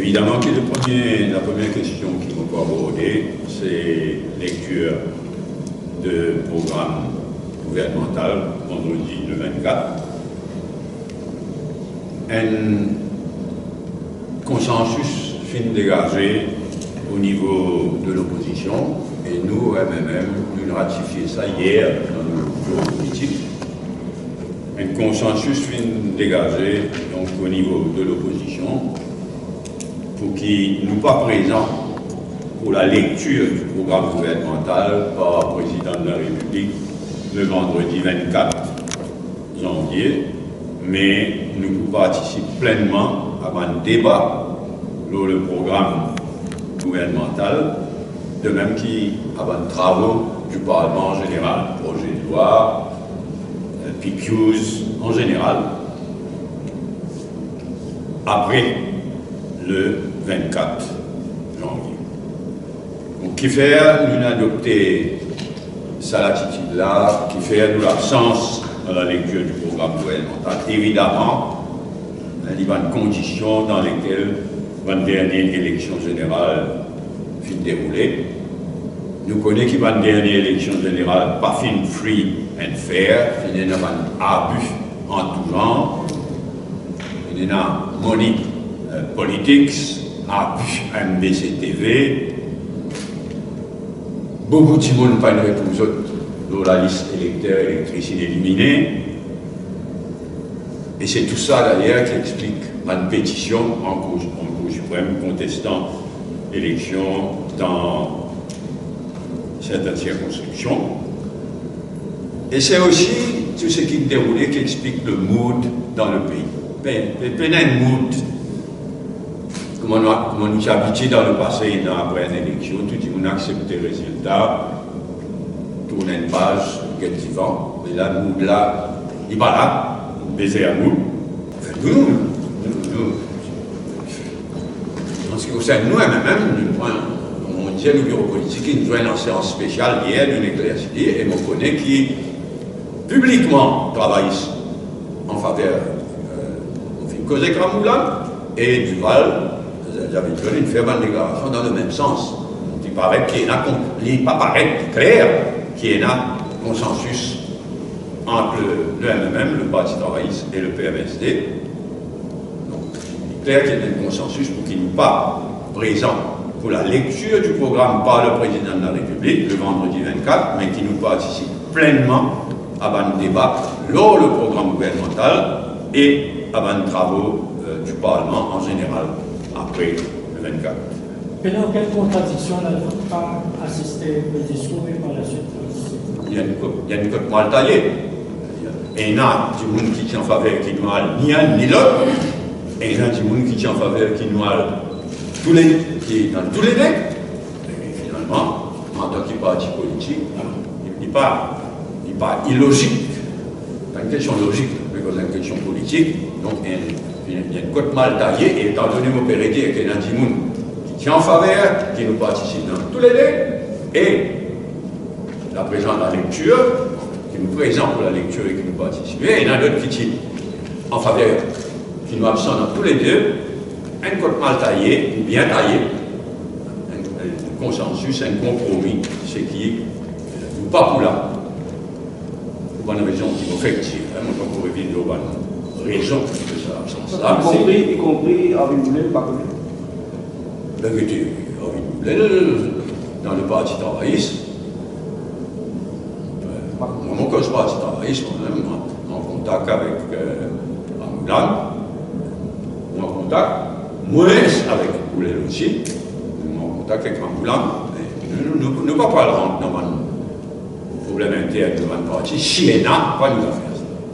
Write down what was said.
Évidemment le premier, la première question qu'il faut aborder, c'est lecture de programme gouvernemental vendredi le 24. Un consensus fin dégagé au niveau de l'opposition et nous, MMM, nous avons ratifié ça hier dans nos bureau politique. Un consensus fin dégagé donc, au niveau de l'opposition pour qu'il nous pas présent pour la lecture du programme gouvernemental par le président de la République le vendredi 24 janvier, mais nous participons pleinement à un débat sur le programme gouvernemental, de même a des travaux du Parlement en général, projet de loi, euh, PQs en général, après le 24 janvier. Donc, qui fait nous adopter cette attitude-là, qui fait nous l'absence dans la lecture du programme gouvernemental. Évidemment, il y a des conditions dans lesquelles la dernière élection générale fin déroulée. Nous connaissons qu'il y a une dernière élection générale pas fin free and fair, il y a un abus en tout genre, il y a money euh, politics, abus MBCTV, beaucoup de monde pas une réponse dans la liste électeur électrice éliminée. Et c'est tout ça d'ailleurs qui explique ma pétition en cause, en suprême contestant l'élection dans certaines circonscriptions. Et c'est aussi tout ce qui déroulé qui explique le mood dans le pays. Un mood comme on nous habitué dans le passé, après une élection, tout le monde accepte les résultats, tourne une page, quel vivant, et là, nous, là, il va là, baiser à nous. nous, nous, nous, en ce qui concerne nous, même, on disait le bureau politique, il nous a une séance spéciale hier d'une éclaircie, et on connaît qui publiquement travaille en faveur euh, on fait une cause et Duval j'avais faire ma déclaration dans le même sens. Il paraît qu'il a, paraît clair qu'il y a consensus entre le, MMM, le Parti travailliste et le PMSD. Donc, il est clair qu'il y a un consensus pour qu'il nous pas présent pour la lecture du programme par le président de la République le vendredi 24, mais qui nous participe pleinement à un débat lors le programme gouvernemental et à un travaux euh, du Parlement en général après le 24. Mais quelle contradiction n'a-t-on pas assisté au discours et par la suite Il y a une, il cote mal taillée. Et il y a du monde qui tient en faveur qui noie ni un ni l'autre. Et il y a du monde qui tient en faveur qui noie tous les, qui dans tous les decks. Et finalement, en tant que parti politique, il n'est pas, pas illogique. C'est une question logique, c'est une question politique. Donc, il y a une côte mal taillée, et étant donné mon périté qu'il y a un qui tient en faveur, qui nous participe dans tous les deux, et la présence de la lecture, qui nous présente pour la lecture et qui nous participe, et il y en a d'autres qui tiennent en faveur, qui nous absentent dans tous les deux, un côte mal taillé, ou bien taillé, un, consensus, un compromis, ce qui nous pas pour là. Une raison qui fait tirer, hein, on peut revenir au raison de ça absence. Y compris, y compris Henri Boulet, pas connu La vérité, Henri Boulet, dans le parti travailliste, dans mon cause parti travailliste, on est en contact avec euh, Amoudane, ou en contact, moins avec Boulet aussi, en contact avec Amoudane, nous ne pouvons pas rentrer dans un problème interne de notre